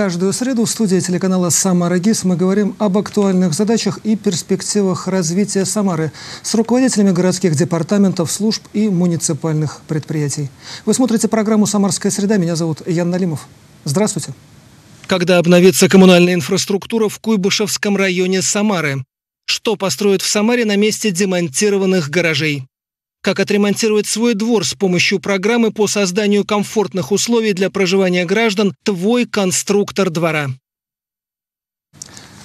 Каждую среду в студии телеканала «Самара ГИС» мы говорим об актуальных задачах и перспективах развития Самары с руководителями городских департаментов, служб и муниципальных предприятий. Вы смотрите программу «Самарская среда». Меня зовут Ян Налимов. Здравствуйте. Когда обновится коммунальная инфраструктура в Куйбышевском районе Самары? Что построят в Самаре на месте демонтированных гаражей? Как отремонтировать свой двор с помощью программы по созданию комфортных условий для проживания граждан «Твой конструктор двора».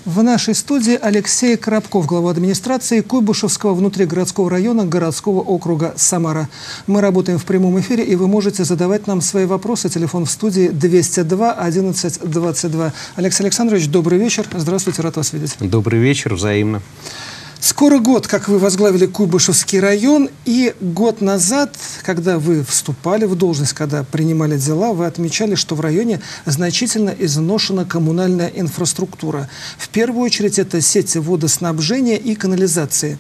В нашей студии Алексей Коробков, глава администрации Куйбышевского внутригородского района городского округа Самара. Мы работаем в прямом эфире, и вы можете задавать нам свои вопросы. Телефон в студии 202 11 22. Алексей Александрович, добрый вечер. Здравствуйте, рад вас видеть. Добрый вечер, взаимно. Скоро год, как вы возглавили Куйбышевский район, и год назад, когда вы вступали в должность, когда принимали дела, вы отмечали, что в районе значительно изношена коммунальная инфраструктура. В первую очередь это сети водоснабжения и канализации.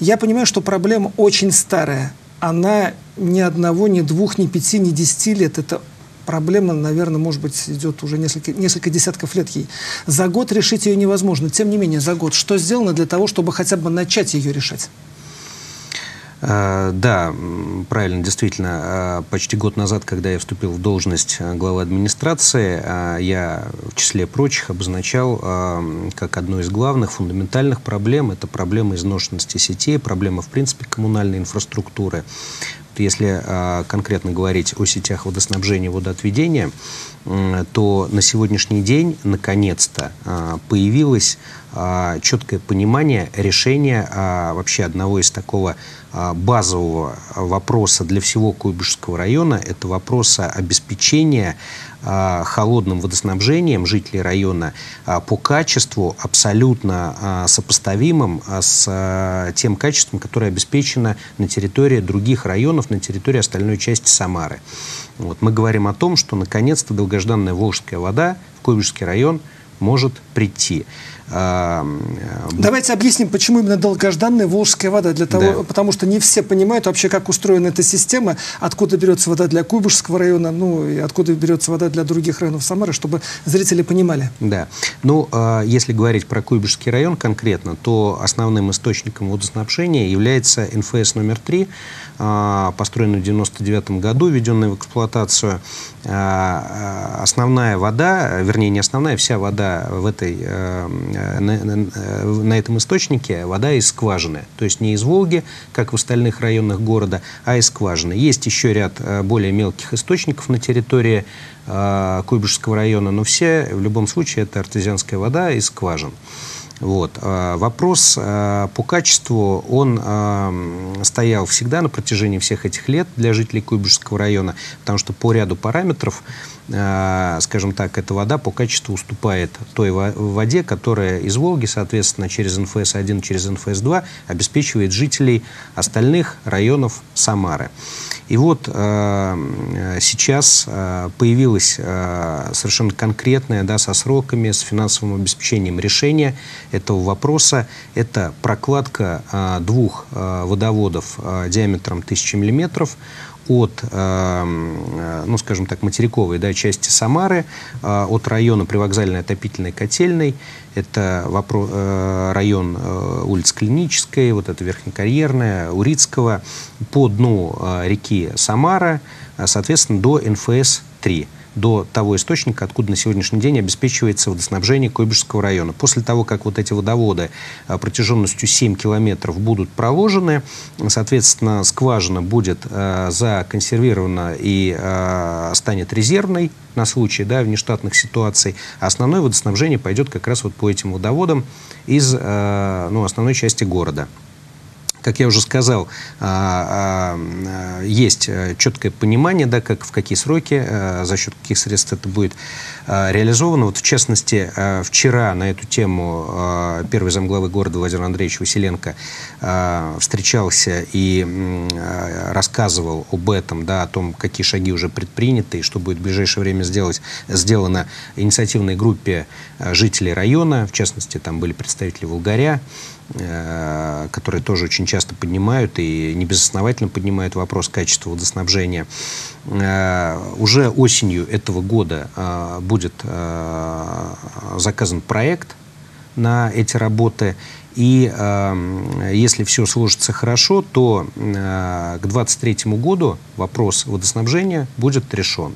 Я понимаю, что проблема очень старая. Она ни одного, ни двух, ни пяти, ни десяти лет. Это проблема, наверное, может быть, идет уже несколько, несколько десятков лет ей. За год решить ее невозможно. Тем не менее, за год что сделано для того, чтобы хотя бы начать ее решать? А, да, правильно, действительно. А, почти год назад, когда я вступил в должность а, главы администрации, я в числе прочих обозначал как одну из главных фундаментальных проблем, это проблема изношенности сетей, проблема, в принципе, коммунальной инфраструктуры. Если а, конкретно говорить о сетях водоснабжения и водоотведения, то на сегодняшний день наконец-то а, появилось а, четкое понимание решения вообще одного из такого базового вопроса для всего Куйбышевского района. Это вопроса обеспечения холодным водоснабжением жителей района а, по качеству абсолютно а, сопоставимым с тем качеством, которое обеспечено на территории других районов, на территории остальной части Самары. Вот. Мы говорим о том, что наконец-то долгожданная волжская вода в Куйбышевский район может прийти. Давайте объясним, почему именно долгожданная волжская вода. Для того, да. Потому что не все понимают вообще, как устроена эта система, откуда берется вода для Куйбышевского района, ну и откуда берется вода для других районов Самары, чтобы зрители понимали. Да. Ну, а, если говорить про Куйбышевский район конкретно, то основным источником водоснабжения является НФС номер 3, а, построенный в 1999 году, введенный в эксплуатацию. А, основная вода, вернее, не основная, вся вода в этой Э, на, на, э, на этом источнике вода из скважины. То есть не из Волги, как в остальных районах города, а из скважины. Есть еще ряд э, более мелких источников на территории э, Куйбышевского района, но все в любом случае это артезианская вода из скважин. Вот. Вопрос по качеству, он стоял всегда на протяжении всех этих лет для жителей Куйбышевского района, потому что по ряду параметров Э, скажем так, эта вода по качеству уступает той воде, которая из Волги, соответственно, через НФС-1, через НФС-2 обеспечивает жителей остальных районов Самары. И вот э, сейчас э, появилось э, совершенно конкретное, да, со сроками, с финансовым обеспечением решение этого вопроса. Это прокладка э, двух э, водоводов э, диаметром 1000 миллиметров от, эм, э, ну, скажем так, материковой да, части Самары, э, от района привокзальной отопительной котельной. Это вопрос, э, район улиц Клинической, вот это Верхнекарьерная, Урицкого, по дну реки Самара, соответственно, до НФС-3 до того источника, откуда на сегодняшний день обеспечивается водоснабжение Койбышевского района. После того, как вот эти водоводы а, протяженностью 7 километров будут проложены, соответственно, скважина будет э, законсервирована и э, станет резервной на случай да, внештатных ситуаций, а основное водоснабжение пойдет как раз вот по этим водоводам из ну, основной части города. Как я уже сказал, а, а, есть э, четкое понимание, да, как, в какие сроки, э, за счет каких средств это будет э, реализовано. Вот в частности, вчера на эту тему первый замглавы города Владимир Андреевич Василенко встречался и рассказывал об этом, да, о том, какие шаги уже предприняты и что будет в ближайшее время сделать, сделано инициативной группе жителей района. В частности, там были представители Волгаря, которые тоже очень часто поднимают и небезосновательно поднимают вопрос качества водоснабжения. Уже осенью этого года будет заказан проект на эти работы. И э, если все сложится хорошо, то э, к 2023 году вопрос водоснабжения будет решен.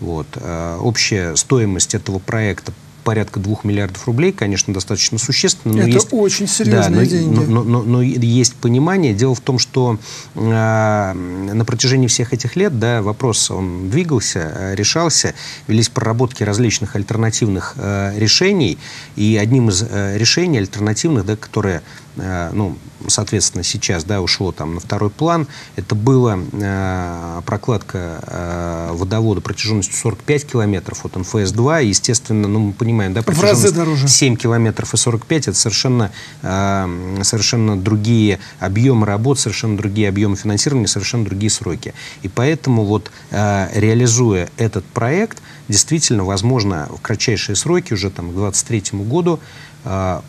Вот. Э, общая стоимость этого проекта порядка 2 миллиардов рублей, конечно, достаточно существенно. Но Это есть, очень серьезные да, но, деньги. Но, но, но, но есть понимание. Дело в том, что э, на протяжении всех этих лет да, вопрос он двигался, э, решался, велись проработки различных альтернативных э, решений. И одним из э, решений альтернативных, да, которое Э, ну, соответственно, сейчас, да, ушло там на второй план. Это была э, прокладка э, водовода протяженностью 45 километров от МФС-2. Естественно, ну, мы понимаем, да, в разы дороже. 7 километров и 45 это совершенно, э, совершенно другие объемы работ, совершенно другие объемы финансирования, совершенно другие сроки. И поэтому вот э, реализуя этот проект, действительно, возможно, в кратчайшие сроки, уже там к 2023 году, э,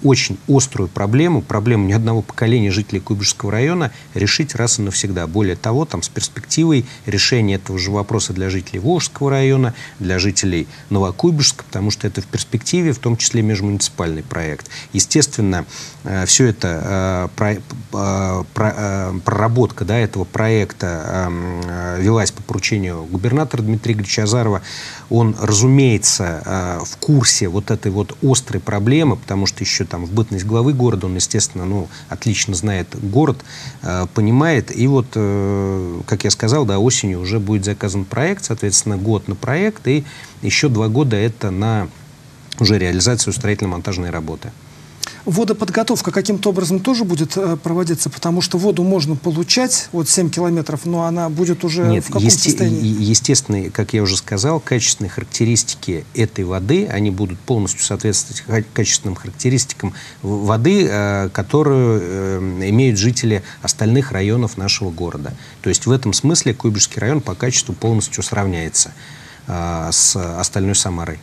очень острую проблему, проблему ни одного поколения жителей Куйбышевского района решить раз и навсегда. Более того, там с перспективой решения этого же вопроса для жителей Волжского района, для жителей Новокуйбышевска, потому что это в перспективе, в том числе межмуниципальный проект. Естественно, э, все это э, э, про, проработка да, этого проекта э, велась по поручению губернатора Дмитрия Игоревича Азарова. Он, разумеется, в курсе вот этой вот острой проблемы, потому что еще там в бытность главы города он, естественно, ну, отлично знает город, э, понимает. И вот, э, как я сказал, да, осенью уже будет заказан проект, соответственно, год на проект, и еще два года это на уже реализацию строительно-монтажной работы. Водоподготовка каким-то образом тоже будет э, проводиться, потому что воду можно получать, вот 7 километров, но она будет уже Нет, в каком есте- состоянии? Естественно, как я уже сказал, качественные характеристики этой воды, они будут полностью соответствовать качественным характеристикам воды, э, которую э, имеют жители остальных районов нашего города. То есть в этом смысле Куйбышевский район по качеству полностью сравняется с остальной Самарой.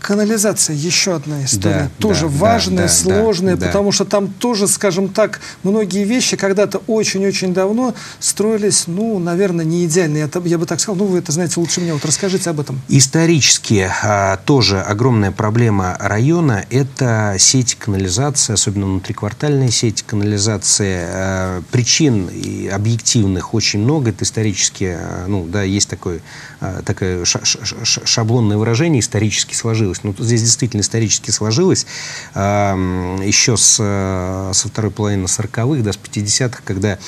Канализация еще одна история, да, тоже да, важная, да, сложная, да, потому что там тоже, скажем так, многие вещи когда-то очень-очень давно строились, ну, наверное, не идеальные. Я, я бы так сказал, ну, вы это знаете лучше меня. Вот расскажите об этом. Исторически а, тоже огромная проблема района – это сети канализации, особенно внутриквартальные сети канализации. А, причин объективных очень много. Это исторически, а, ну, да, есть такое, а, такое ша ша шаблонное выражение, исторически сложилось. Ну, здесь действительно исторически сложилось. Еще с, э, со второй половины 40-х, да, с 50-х, когда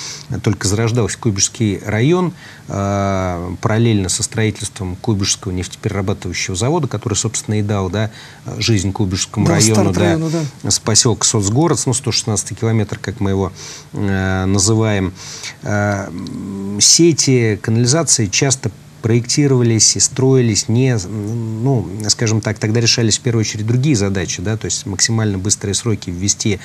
только зарождался Куйбышевский район, э, параллельно со строительством Куйбышевского нефтеперерабатывающего завода, который, собственно, и дал да, жизнь Куйбышевскому да, району, да, району, да. с поселка Соцгород, ну, 116 километр, как мы его э, называем. Э, сети канализации часто проектировались и строились не, ну, скажем так, тогда решались в первую очередь другие задачи, да, то есть максимально быстрые сроки ввести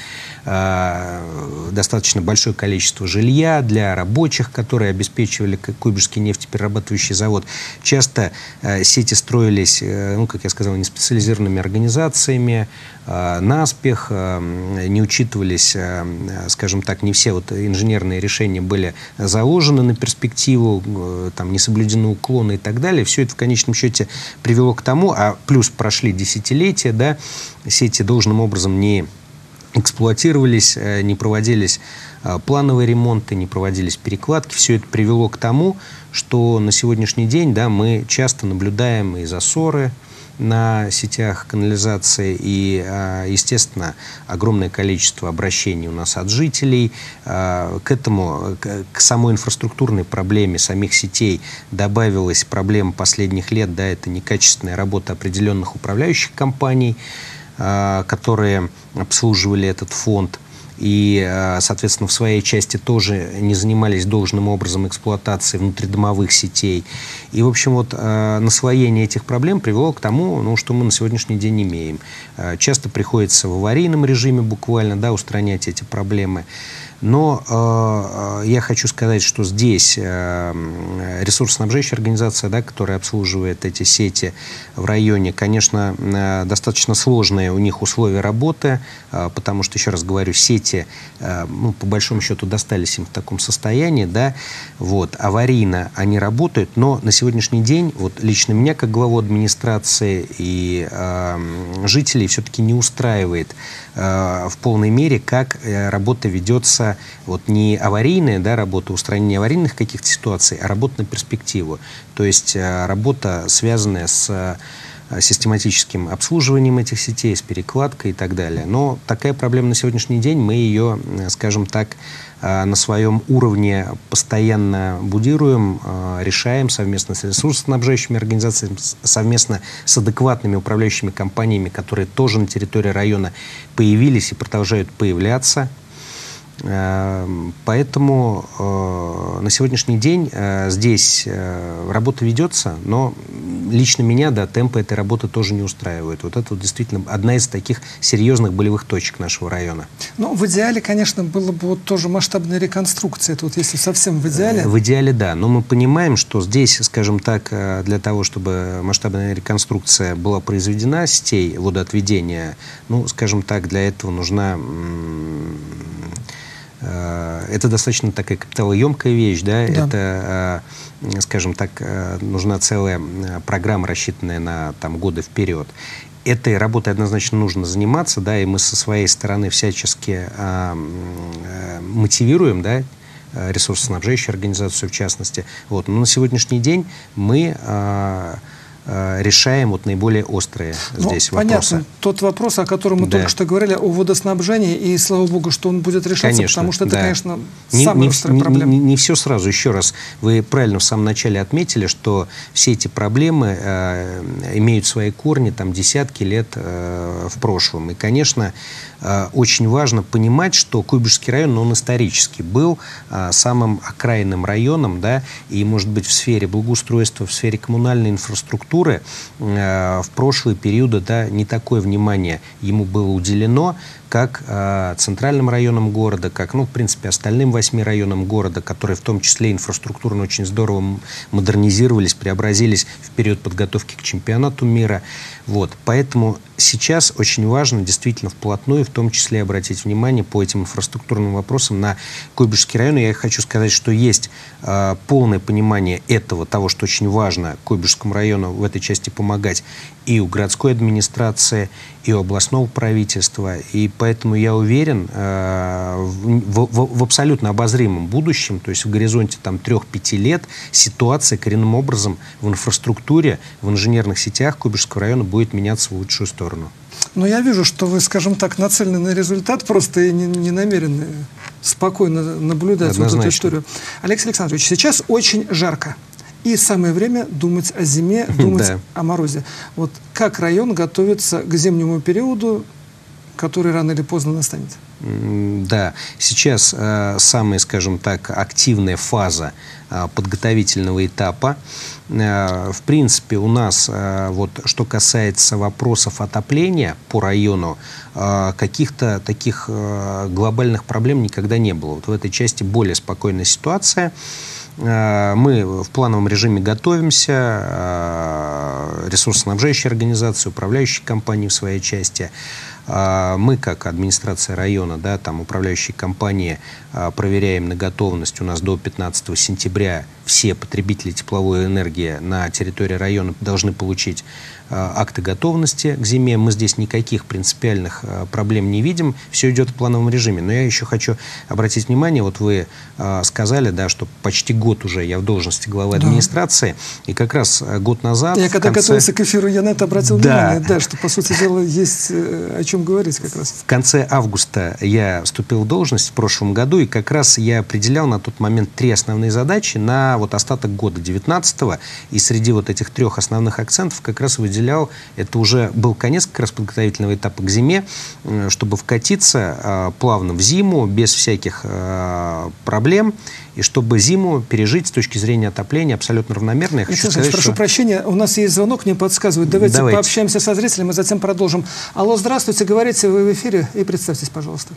э, достаточно большое количество жилья для рабочих, которые обеспечивали Куйбышевский нефтеперерабатывающий завод. Часто э, сети строились, э, ну, как я сказал, неспециализированными организациями, э, наспех, э, не учитывались, э, скажем так, не все вот инженерные решения были заложены на перспективу, э, там не соблюдены уклоны и так далее, все это в конечном счете привело к тому, а плюс прошли десятилетия, да, сети должным образом не эксплуатировались, э, не проводились э, плановые ремонты, не проводились перекладки. Все это привело к тому, что на сегодняшний день да, мы часто наблюдаем и засоры, на сетях канализации и, а, естественно, огромное количество обращений у нас от жителей. А, к этому, к самой инфраструктурной проблеме самих сетей добавилась проблема последних лет, да, это некачественная работа определенных управляющих компаний, а, которые обслуживали этот фонд и, э, соответственно, в своей части тоже не занимались должным образом эксплуатацией внутридомовых сетей. И, в общем, вот э, наслоение этих проблем привело к тому, ну, что мы на сегодняшний день имеем. Э, часто приходится в аварийном режиме буквально да, устранять эти проблемы. Но э, я хочу сказать, что здесь э, ресурсоснабжающая организация, да, которая обслуживает эти сети в районе, конечно, э, достаточно сложные у них условия работы, э, потому что, еще раз говорю, сети, э, ну, по большому счету, достались им в таком состоянии, да, вот, аварийно они работают, но на сегодняшний день, вот лично меня, как главу администрации и э, жителей, все-таки не устраивает э, в полной мере, как э, работа ведется вот не аварийная да, работа, устранение аварийных каких-то ситуаций, а работа на перспективу. То есть э, работа, связанная с э, систематическим обслуживанием этих сетей, с перекладкой и так далее. Но такая проблема на сегодняшний день, мы ее, э, скажем так, на своем уровне постоянно будируем, решаем совместно с ресурсоснабжающими организациями, совместно с адекватными управляющими компаниями, которые тоже на территории района появились и продолжают появляться. Эм, поэтому э, на сегодняшний день э, здесь э, работа ведется, но лично меня, да, темпы этой работы тоже не устраивают. Вот это вот действительно одна из таких серьезных болевых точек нашего района. Ну, в идеале, конечно, было бы вот тоже масштабная реконструкция. Это вот если совсем в идеале. В идеале, да. Но мы понимаем, что здесь, скажем так, для того, чтобы масштабная реконструкция была произведена сетей водоотведения, ну, скажем так, для этого нужна это достаточно такая капиталоемкая вещь, да, да. это, э, скажем так, э, нужна целая программа, рассчитанная на там, годы вперед. Этой работой однозначно нужно заниматься, да, и мы со своей стороны всячески мотивируем, да, ресурсоснабжающую организацию в частности. Вот. Но на сегодняшний день мы Э, решаем вот наиболее острые ну, здесь понятно. вопросы. Тот вопрос, о котором мы да. только что говорили, о водоснабжении, и слава богу, что он будет решаться, конечно, потому что это, да. конечно, не, самая не, острая проблема. Не, не, не все сразу. Еще раз, вы правильно в самом начале отметили, что все эти проблемы э, имеют свои корни там десятки лет э, в прошлом. И, конечно, э, очень важно понимать, что Куйбышевский район, он исторически был э, самым окраинным районом, да, и, может быть, в сфере благоустройства, в сфере коммунальной инфраструктуры, культуры э, в прошлые периоды да, не такое внимание ему было уделено, как э, центральным районам города, как, ну, в принципе, остальным восьми районам города, которые в том числе инфраструктурно очень здорово модернизировались, преобразились в период подготовки к чемпионату мира. Вот. Поэтому сейчас очень важно действительно вплотную, в том числе обратить внимание по этим инфраструктурным вопросам на Куйбышевский район. И я хочу сказать, что есть э, полное понимание этого, того, что очень важно Куйбышевскому району в этой части помогать и у городской администрации, и у областного правительства. И поэтому я уверен э, в, в, в абсолютно обозримом будущем, то есть в горизонте там 3-5 лет, ситуация коренным образом в инфраструктуре, в инженерных сетях Куйбышевского района будет меняться в лучшую сторону. Но я вижу, что вы, скажем так, нацелены на результат, просто и не, не намерены спокойно наблюдать Однозначно. вот эту историю. Алексей Александрович, сейчас очень жарко. И самое время думать о зиме, думать да. о морозе. Вот как район готовится к зимнему периоду, который рано или поздно настанет? Да, сейчас э, самая, скажем так, активная фаза э, подготовительного этапа. Э, в принципе, у нас, э, вот, что касается вопросов отопления по району, э, каких-то таких э, глобальных проблем никогда не было. Вот в этой части более спокойная ситуация. Э, мы в плановом режиме готовимся, э, ресурсоснабжающие организации, управляющие компании в своей части. Э, мы, как администрация района, да, там управляющие компании, проверяем на готовность. У нас до 15 сентября все потребители тепловой энергии на территории района должны получить Э, акты готовности к зиме. Мы здесь никаких принципиальных э, проблем не видим. Все идет в плановом режиме. Но я еще хочу обратить внимание, вот вы э, сказали, да, что почти год уже я в должности главы да. администрации, и как раз год назад... Я когда конце... готовился к эфиру, я на это обратил да. внимание, да, что, по сути дела, есть о чем говорить как раз. В конце августа я вступил в должность в прошлом году, и как раз я определял на тот момент три основные задачи на вот остаток года 19 и среди вот этих трех основных акцентов как раз выделял, это уже был конец как раз подготовительного этапа к зиме, э, чтобы вкатиться э, плавно в зиму, без всяких э, проблем, и чтобы зиму пережить с точки зрения отопления абсолютно равномерно. Я хочу Александр, сказать, прошу что... прощения, у нас есть звонок, мне подсказывают. Давайте, Давайте пообщаемся со зрителями, затем продолжим. Алло, здравствуйте, говорите вы в эфире и представьтесь, пожалуйста.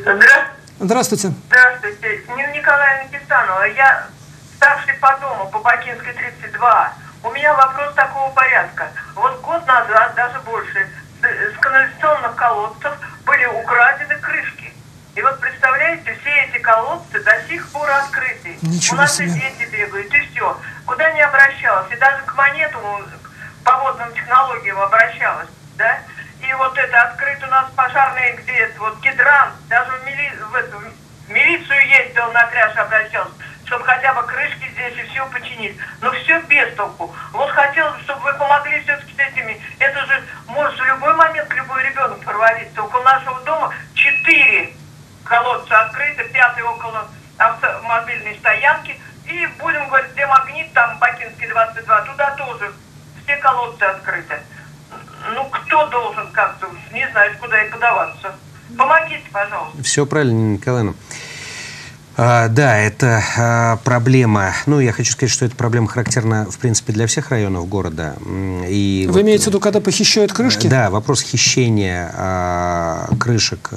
Здравствуйте. Здравствуйте. Здравствуйте. Нина Николаевна Кистанова. Я старший по дому по Бакинской 32. У меня вопрос такого порядка. Вот год назад, даже больше, с канализационных колодцев были украдены крышки. И вот представляете, все эти колодцы до сих пор открыты. Ничего У нас себе. и дети бегают, и все. Куда не обращалась. И даже к монету по водным технологиям обращалась. Да? И вот это открыт у нас пожарные где это, вот гидрант, даже в, мили, в, эту, в милицию ездил на кряж обращался, чтобы хотя бы крышки здесь и все починить. Но все без толку. Вот хотелось, чтобы вы помогли все-таки с этими. Это же может в любой момент любой ребенок провалиться. Около нашего дома четыре колодца открыты, пятый около автомобильной стоянки. И будем говорить, где магнит, там Бакинский 22, туда тоже все колодцы открыты. Ну, кто должен как-то, не знаю, куда и подаваться. Помогите, пожалуйста. Все правильно, Николаевна. А, да, это а, проблема. Ну, я хочу сказать, что эта проблема характерна, в принципе, для всех районов города. И Вы вот, имеете в виду, когда похищают крышки? Да, вопрос хищения а, крышек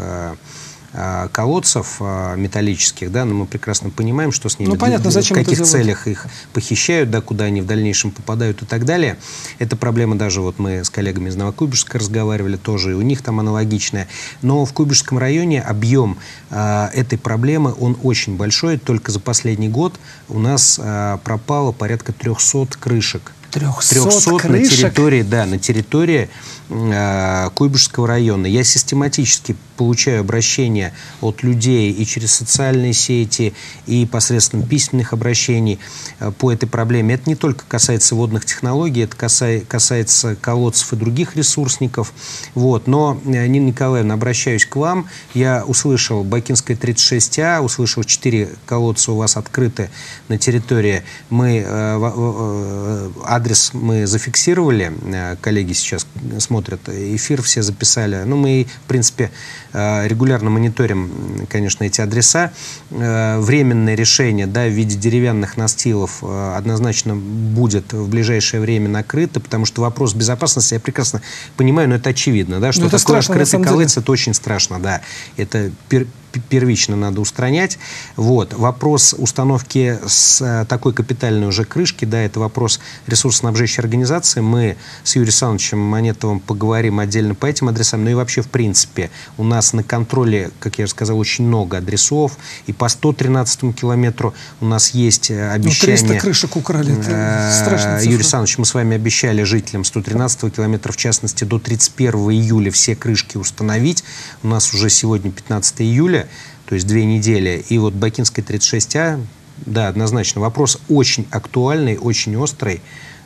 колодцев а, металлических, да, но мы прекрасно понимаем, что с ними, Ну, понятно, в зачем это каких целях их похищают, да, куда они в дальнейшем попадают и так далее. Это проблема даже, вот мы с коллегами из Новокуйбышевска разговаривали тоже, и у них там аналогичная. Но в Куйбышевском районе объем а, этой проблемы, он очень большой. Только за последний год у нас а, пропало порядка 300 крышек. 300, 300 на крышек? территории, да, на территории э, Куйбышевского района. Я систематически получаю обращения от людей и через социальные сети, и посредством письменных обращений э, по этой проблеме. Это не только касается водных технологий, это касай- касается колодцев и других ресурсников. Вот. Но, э, Нина Николаевна, обращаюсь к вам. Я услышал Бакинская 36А, услышал 4 колодца у вас открыты на территории. Мы э, э, адрес мы зафиксировали, э, коллеги сейчас смотрят эфир, все записали. Ну, мы, в принципе, э, регулярно мониторим, конечно, эти адреса. Э, Временное решение, да, в виде деревянных настилов однозначно будет в ближайшее время накрыто, потому что вопрос безопасности я прекрасно понимаю, но это очевидно, да, что Ну, это такое страшно, деле. колодец, это очень страшно, да. Это пер- первично надо устранять. Вот. Вопрос установки с э, такой капитальной уже крышки, да, это вопрос ресурсоснабжающей организации. Мы с Юрием Александровичем Монетовым поговорим отдельно по этим адресам. Ну и вообще, в принципе, у нас на контроле, как я уже сказал, очень много адресов. И по 113 километру у нас есть э, Ну, 300 обещание... крышек украли. Это Э. Юрий Александрович, мы с вами обещали жителям 113 километра, в частности, до 31 июля все крышки установить. У нас уже сегодня 15 июля, то есть две недели. И вот Бакинская 36А, да, однозначно, вопрос очень актуальный, очень острый.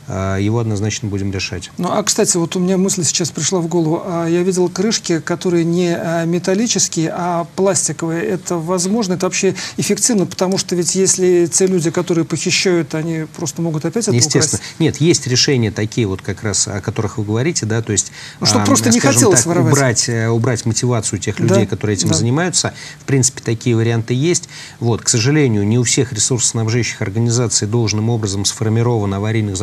Э, Его однозначно будем решать. Ну, а, кстати, вот у меня мысль сейчас пришла в голову. А, Я видел крышки, которые не а, металлические, а пластиковые. Это возможно? Это вообще эффективно? Потому что ведь если те люди, которые похищают, они просто могут опять это Естественно. украсть. Нет, есть решения такие, вот как раз, о которых вы говорите, да, то есть... Ну, чтоб а, просто не хотелось так, воровать. Убрать, э, убрать мотивацию тех людей, Да, которые этим да. занимаются. В принципе, такие варианты есть. Вот, к сожалению, не у всех ресурсоснабжающих организаций должным образом сформирован аварийных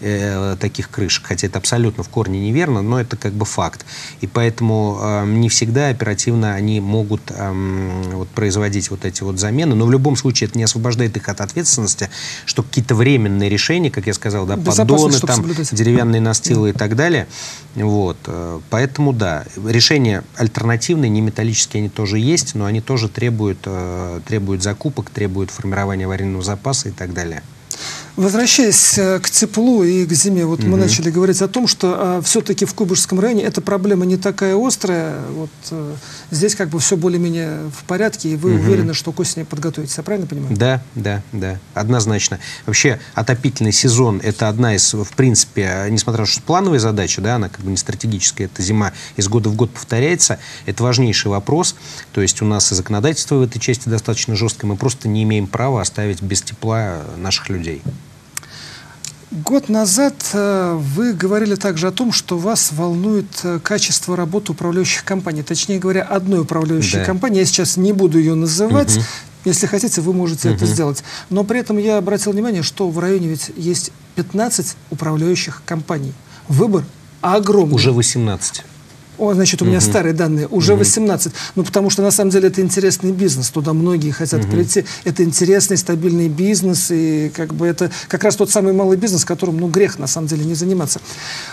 э, таких крышек, хотя это абсолютно в корне неверно, но это как бы факт. И поэтому э, не всегда оперативно они могут эм, вот, производить вот эти вот замены, но в любом случае это не освобождает их от ответственности, что какие-то временные решения, как я сказал, да, поддоны, там, соблюдать. деревянные настилы и так далее. Вот. э, Поэтому, да, решения альтернативные, не металлические, они тоже есть, но они тоже требуют, э, требуют закупок, требуют формирования аварийного запаса и так далее. Возвращаясь э, к теплу и к зиме, вот мы начали говорить о том, что все-таки в Кубышском районе эта проблема не такая острая. Вот э, здесь как бы все более-менее в порядке, и вы уверены, что к осени подготовитесь. Я правильно понимаю? Да, да, да, однозначно. Вообще отопительный сезон – это одна из, в принципе, э, несмотря на то, что плановая задача, да, она как бы не стратегическая, это зима из года в год повторяется, это важнейший вопрос. То есть у нас и законодательство в этой части достаточно жесткое, мы просто не имеем права оставить без тепла наших людей. Год назад э, вы говорили также о том, что вас волнует э, качество работы управляющих компаний. Точнее говоря, одной управляющей Да. компании. Я сейчас не буду ее называть. Если хотите, вы можете это сделать. Но при этом я обратил внимание, что в районе ведь есть 15 управляющих компаний. Выбор огромный. Уже 18. О, значит, у меня угу. старые данные, уже угу. 18. Ну, потому что, на самом деле, это интересный бизнес, туда многие хотят угу. прийти. Это интересный, стабильный бизнес, и как бы это как раз тот самый малый бизнес, которым, ну, грех, на самом деле, не заниматься.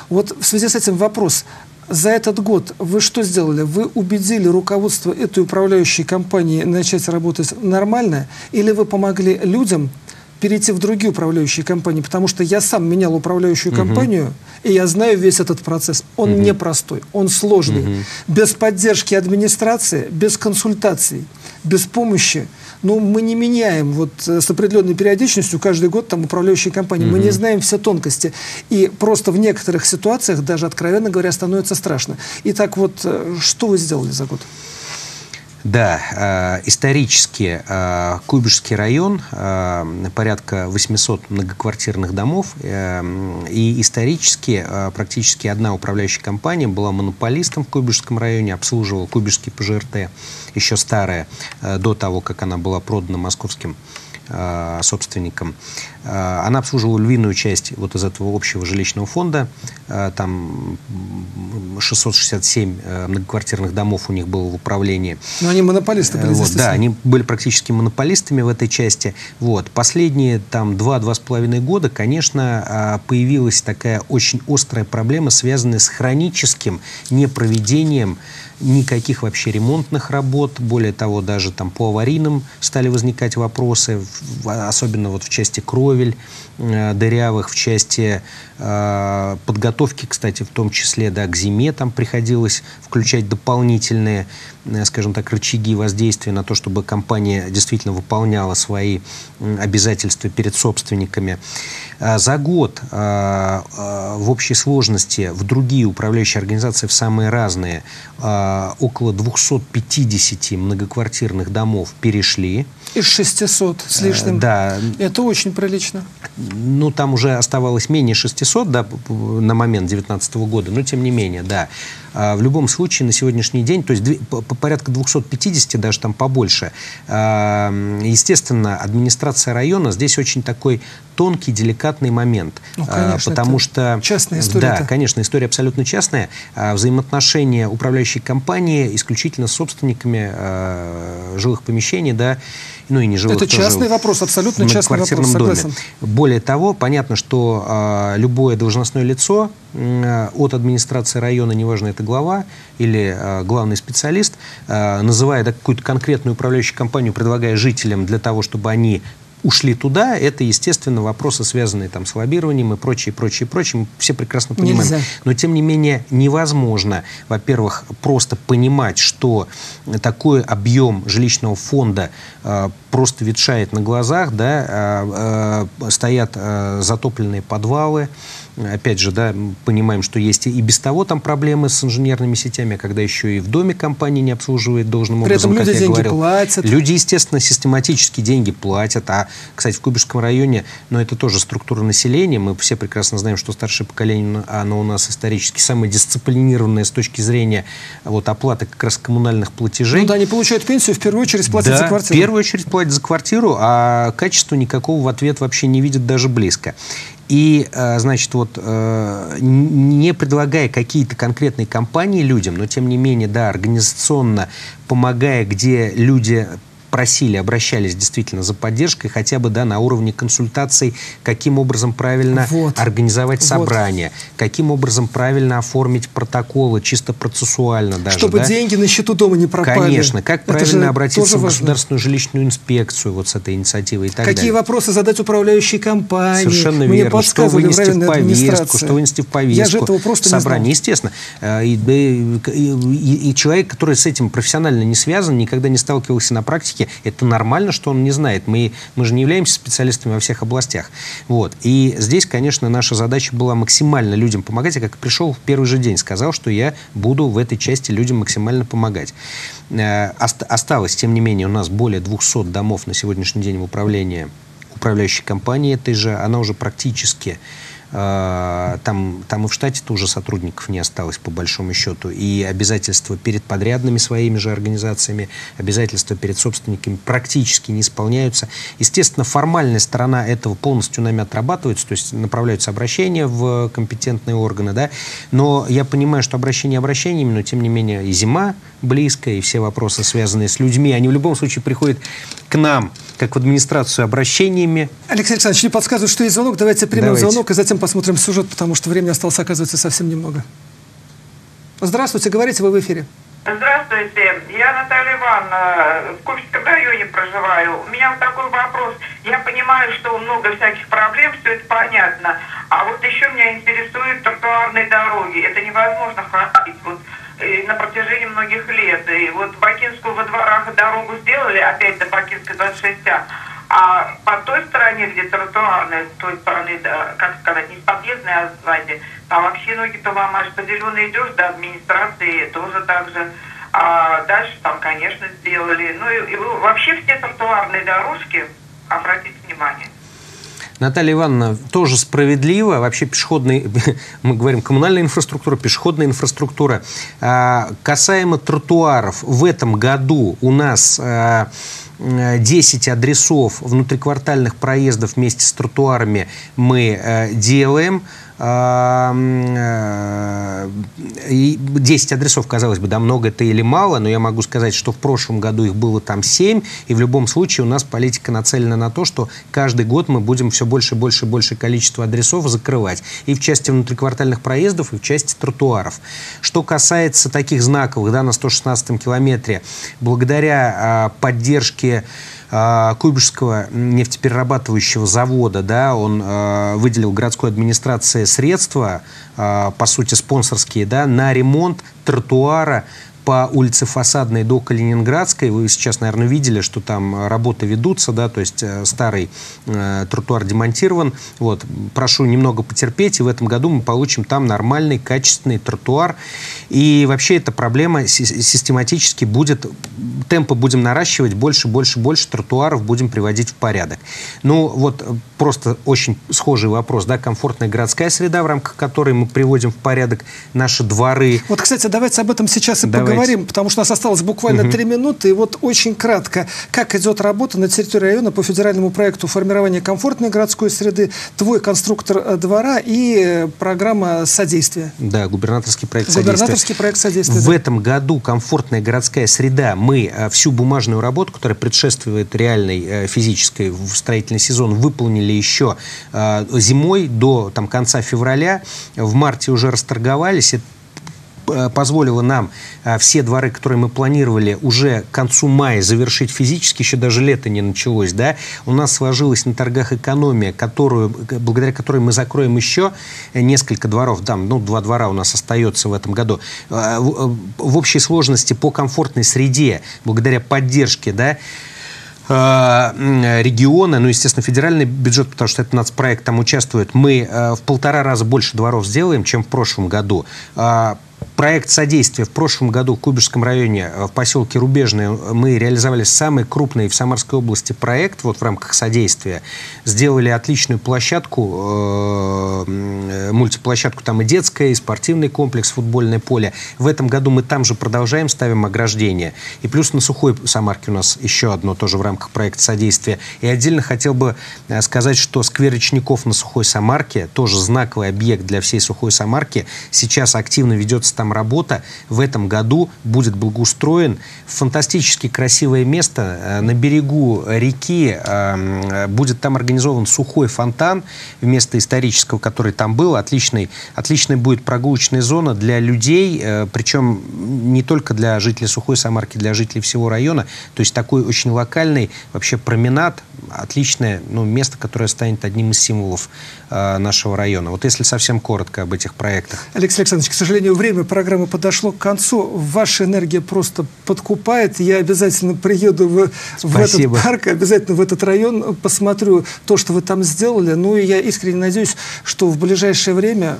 Вот в связи с этим вопрос. За этот год вы что сделали? Вы убедили руководство этой управляющей компании начать работать нормально? Или вы помогли людям перейти в другие управляющие компании, потому что я сам менял управляющую угу. компанию, и я знаю весь этот процесс. Он угу. непростой, он сложный. Угу. Без поддержки администрации, без консультаций, без помощи. Ну, мы не меняем вот э, с определенной периодичностью каждый год там управляющие компании. Угу. Мы не знаем все тонкости. И просто в некоторых ситуациях, даже откровенно говоря, становится страшно. Итак, вот э, что вы сделали за год? Да, э, исторически э, Куйбышевский район, э, порядка 800 многоквартирных домов, э, и исторически э, практически одна управляющая компания была монополистом в Куйбышевском районе, обслуживала Куйбышевский ПЖРТ, еще старая, э, до того, как она была продана московским Э, собственникам. Э, она обслуживала львиную часть вот из этого общего жилищного фонда. Э, там 667 многоквартирных домов у них было в управлении. Но они монополисты были вот, Да, они были практически монополистами в этой части. Вот. Последние там 2-2,5 года, конечно, появилась такая очень острая проблема, связанная с хроническим непроведением никаких вообще ремонтных работ. Более того, даже там по аварийным стали возникать вопросы, особенно вот в части кровель э, дырявых, в части э, подготовки, кстати, в том числе да, к зиме там приходилось включать дополнительные, э, скажем так, рычаги воздействия на то, чтобы компания действительно выполняла свои обязательства перед собственниками. А за год а, а, в общей сложности в другие управляющие организации, в самые разные, около 250 многоквартирных домов перешли. Из 600 с лишним. Да. Это очень прилично. Ну, там уже оставалось менее 600 да, на момент 2019 года, но тем не менее, да. А, в любом случае на сегодняшний день, то есть порядка 250, даже там побольше, а, естественно, администрация района здесь очень такой тонкий, деликатный момент. Ну, а, конечно, потому что... Частная история. Да, конечно, история абсолютно частная. Взаимоотношения управляющей компании исключительно с собственниками жилых помещений, да, ну и не живых Это частный вопрос, абсолютно частный вопрос, согласен. Доме. Более того, понятно, что любое должностное лицо от администрации района, неважно, это глава или э, главный специалист, э, называя да, какую-то конкретную управляющую компанию, предлагая жителям для того, чтобы они ушли туда, это, естественно, вопросы, связанные там, с лоббированием и прочее, прочее, прочее. Мы все прекрасно понимаем. Нельзя. Но, тем не менее, невозможно, во-первых, просто понимать, что такой объем жилищного фонда э, просто ветшает на глазах, да, э, э, стоят э, затопленные подвалы, опять же, да, понимаем, что есть и без того там проблемы с инженерными сетями, когда еще и в доме компания не обслуживает должным При образом, этом люди как я деньги говорил. платят. Люди, естественно, систематически деньги платят. А, кстати, в Кубишском районе, но ну, это тоже структура населения. Мы все прекрасно знаем, что старшее поколение, оно у нас исторически самое дисциплинированное с точки зрения вот, оплаты как раз коммунальных платежей. Ну да, они получают пенсию, в первую очередь платят да, за квартиру. в первую очередь платят за квартиру, а качества никакого в ответ вообще не видят даже близко. И, э, значит, вот э, не предлагая какие-то конкретные компании людям, но тем не менее, да, организационно помогая, где люди просили, обращались действительно за поддержкой, хотя бы да, на уровне консультаций, каким образом правильно вот. организовать собрание, вот. каким образом правильно оформить протоколы, чисто процессуально даже. Чтобы да? деньги на счету дома не пропали. Конечно. Как Это правильно обратиться в государственную жилищную инспекцию вот с этой инициативой и так Какие далее. вопросы задать управляющей компании. Совершенно Мне верно. Что вынести в повестку, что вынести в повестку. Я же этого просто собрание. не знал. Естественно. Э, и, и, и, и человек, который с этим профессионально не связан, никогда не сталкивался на практике, практике, это нормально, что он не знает. Мы, мы же не являемся специалистами во всех областях. Вот. И здесь, конечно, наша задача была максимально людям помогать. Я как пришел в первый же день, сказал, что я буду в этой части людям максимально помогать. Э, осталось, тем не менее, у нас более 200 домов на сегодняшний день в управлении управляющей компании этой же, она уже практически там, там и в штате тоже сотрудников не осталось, по большому счету. И обязательства перед подрядными своими же организациями, обязательства перед собственниками практически не исполняются. Естественно, формальная сторона этого полностью нами отрабатывается, то есть направляются обращения в компетентные органы, да, но я понимаю, что обращения обращениями, но тем не менее и зима близкая, и все вопросы, связанные с людьми, они в любом случае приходят к нам, как в администрацию, обращениями. Алексей Александрович, не подсказывает, что есть звонок. Давайте примем Давайте. звонок и затем посмотрим сюжет, потому что времени осталось, оказывается, совсем немного. Здравствуйте, говорите вы в эфире. Здравствуйте, я Наталья Ивановна, в Курском районе проживаю. У меня вот такой вопрос. Я понимаю, что много всяких проблем, все это понятно. А вот еще меня интересуют тротуарные дороги. Это невозможно хранить вот, э, на протяжении многих лет. И вот Бакинскую во дворах дорогу сделали, опять до Бакинской 26А. А по той тротуарная, с той стороны, да, как сказать, не с подъездной, а сзади, там вообще ноги-то ломаешь. По зеленой идешь до администрации, тоже так же. А дальше там, конечно, сделали. Ну и, и вообще все тротуарные дорожки, обратите внимание, Наталья Ивановна, тоже справедливо. Вообще пешеходная, мы говорим, коммунальная инфраструктура, пешеходная инфраструктура. А, касаемо тротуаров, в этом году у нас 10 а, адресов внутриквартальных проездов вместе с тротуарами мы э, делаем. 10 э, адресов, казалось бы, да, много это или мало, но я могу сказать, что в прошлом году их было там 7, и в любом случае у нас политика нацелена на то, что каждый год мы будем все больше, больше, больше количество адресов закрывать. И в части внутриквартальных проездов, и в части тротуаров. Что касается таких знаковых, да, на 116 километре, благодаря а, поддержке а, Куйбышевского нефтеперерабатывающего завода, да, он э, выделил городской администрации средства, э, по сути, спонсорские, да, на ремонт тротуара по улице Фасадной до Калининградской. Вы сейчас, наверное, видели, что там работы ведутся, да, то есть э, старый э, тротуар демонтирован. Вот, прошу немного потерпеть, и в этом году мы получим там нормальный, качественный тротуар. И вообще эта проблема систематически будет, темпы будем наращивать, больше, больше, больше тротуаров будем приводить в порядок. Ну, вот э, просто очень схожий вопрос, да, комфортная городская среда, в рамках которой мы приводим в порядок наши дворы. Вот, кстати, давайте об этом сейчас и давайте поговорим, потому что у нас осталось буквально три угу. минуты. И вот очень кратко, как идет работа на территории района по федеральному проекту формирования комфортной городской среды, твой конструктор э, двора и э, программа содействия. Да, губернаторский проект губернаторский содействия. проект содействия. В да. этом году комфортная городская среда. Мы э, всю бумажную работу, которая предшествует реальной физической в строительный сезон, выполнили еще зимой до там, конца февраля. В марте уже расторговались. Э, позволило нам э, все дворы, которые мы планировали уже к концу мая завершить физически, еще даже лето не началось, да, у нас сложилась на торгах экономия, которую, благодаря которой мы закроем еще несколько дворов, там, ну, два двора у нас остается в этом году. Э, в общей сложности по комфортной среде, благодаря поддержке, да, региона, ну, естественно, федеральный бюджет, потому что это нацпроект там участвует, мы в полтора раза больше дворов сделаем, чем в прошлом году проект содействия в прошлом году в Кубежском районе, э, в поселке Рубежное, мы реализовали самый крупный в Самарской области проект вот в рамках содействия. Сделали отличную площадку, э, мультиплощадку, там и детская, и спортивный комплекс, футбольное поле. В этом году мы там же продолжаем, ставим ограждение. И плюс на Сухой Самарке у нас еще одно тоже в рамках проекта содействия. И отдельно хотел бы э, сказать, что сквер речников на Сухой Самарке, тоже знаковый объект для всей Сухой Самарки, сейчас активно ведется там работа в этом году будет благоустроен. Фантастически красивое место э, на берегу реки. Э, будет там организован сухой фонтан вместо исторического, который там был. Отличный, отличная будет прогулочная зона для людей, э, причем не только для жителей Сухой Самарки, для жителей всего района. То есть такой очень локальный вообще променад, отличное ну, место, которое станет одним из символов нашего района. Вот если совсем коротко об этих проектах. Алексей Александрович, к сожалению, время программы подошло к концу. Ваша энергия просто подкупает. Я обязательно приеду в, в этот парк, обязательно в этот район, посмотрю то, что вы там сделали. Ну и я искренне надеюсь, что в ближайшее время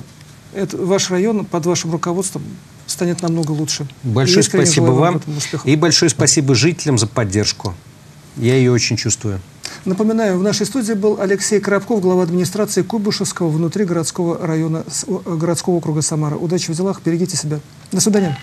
это, ваш район под вашим руководством станет намного лучше. Большое спасибо вам. И большое спасибо жителям за поддержку. Я ее очень чувствую. Напоминаю, в нашей студии был Алексей Коробков, глава администрации Куйбышевского внутри городского района, городского округа Самара. Удачи в делах, берегите себя. До свидания.